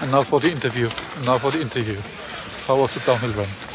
And now for the interview. And now for the interview. How was the downhill run?